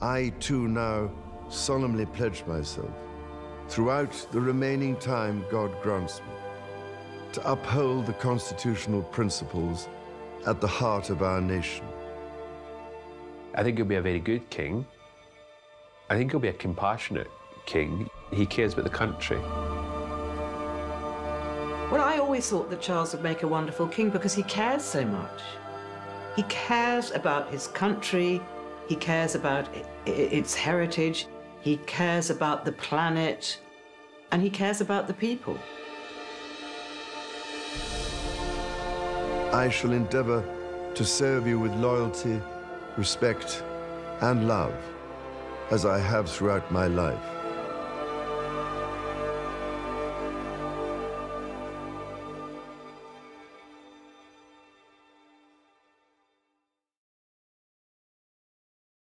I too now solemnly pledge myself, throughout the remaining time God grants me, to uphold the constitutional principles at the heart of our nation. I think he'll be a very good king. I think he'll be a compassionate king. He cares about the country. Well, I always thought that Charles would make a wonderful king because he cares so much. He cares about his country, he cares about its heritage, he cares about the planet, and he cares about the people. I shall endeavor to serve you with loyalty, respect, and love, as I have throughout my life.